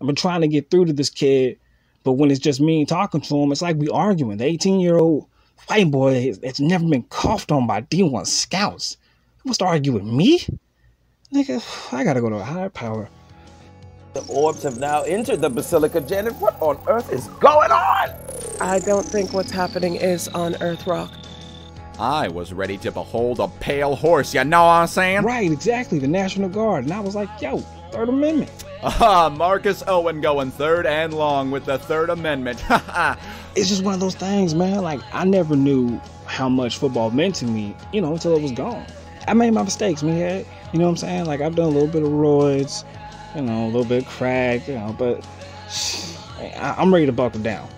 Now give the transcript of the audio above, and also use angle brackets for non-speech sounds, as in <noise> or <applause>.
I've been trying to get through to this kid, but when it's just me talking to him, it's like we arguing. The 18 year old white boy that's never been coughed on by D1 scouts. He wants to argue with me? Nigga, I gotta go to a higher power. The orbs have now entered the Basilica, Janet. What on earth is going on? I don't think what's happening is on Earth Rock. I was ready to behold a pale horse, you know what I'm saying? Right, exactly, the National Guard. And I was like, yo, Third Amendment. Ah, <laughs> Marcus Owen going third and long with the Third Amendment. <laughs> it's just one of those things, man. Like, I never knew how much football meant to me, you know, until it was gone. I made my mistakes, man. You know what I'm saying? Like, I've done a little bit of roids, you know, a little bit of crack, you know, but <sighs> I'm ready to buckle down.